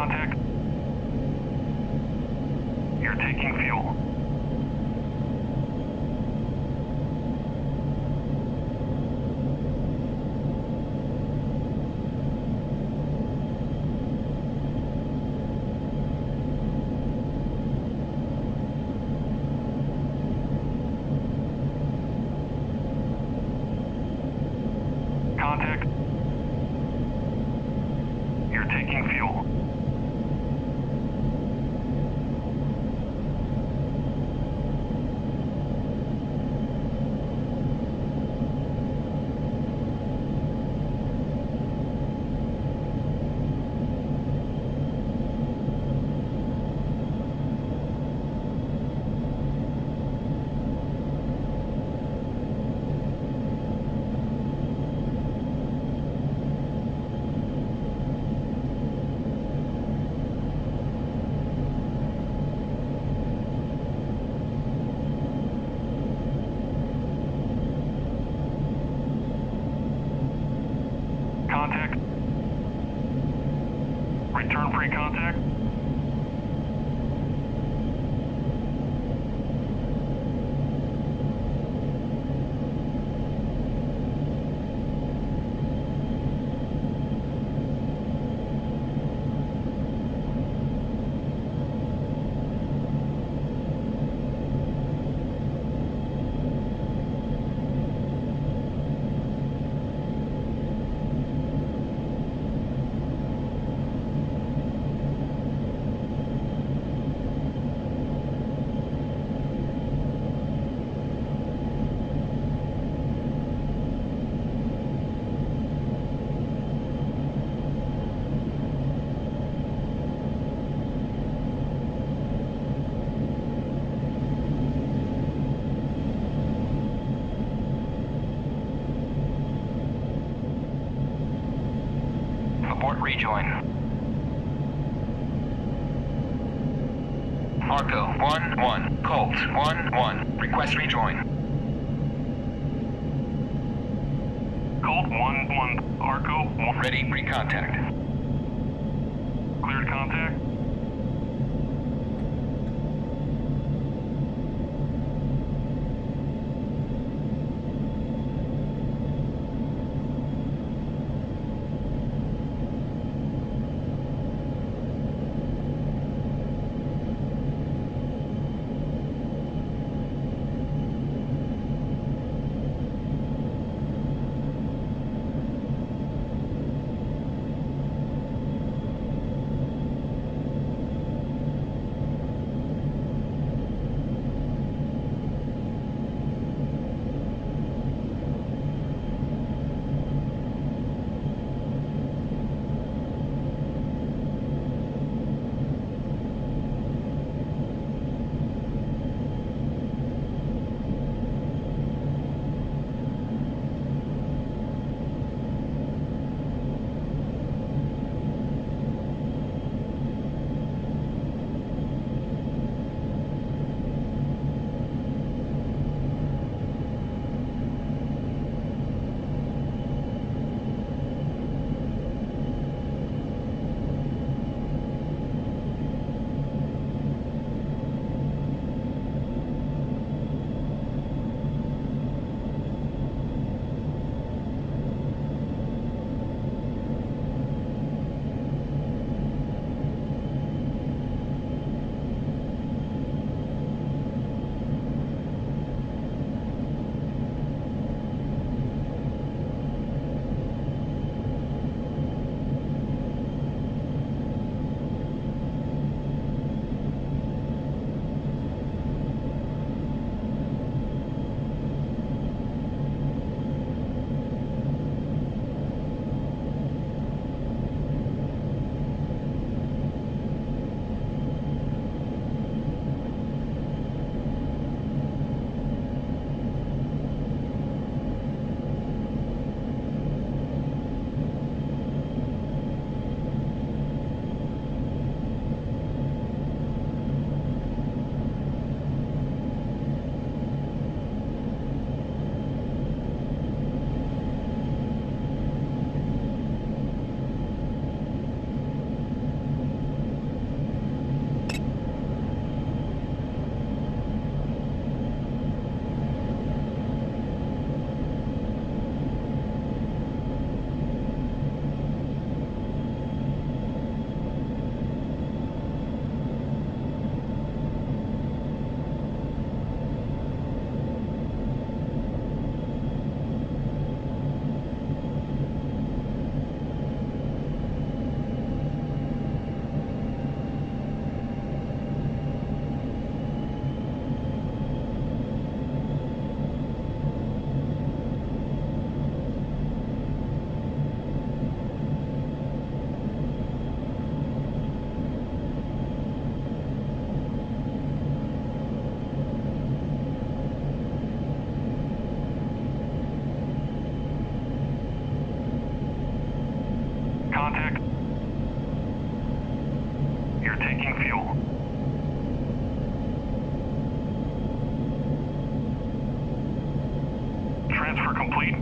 Contact. You're taking fuel. Contact. Abort rejoin. Arco 1-1, Colt 1-1, request rejoin. Colt 1 1 Arco 1. Ready, recontact. Cleared contact. for complete.